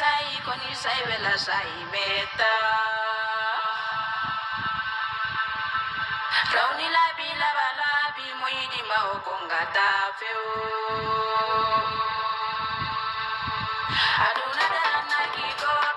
sai koni sai vela sai meta Rauni labi laba labi moidi mao ma o konga ta feo aduna da na ki moyo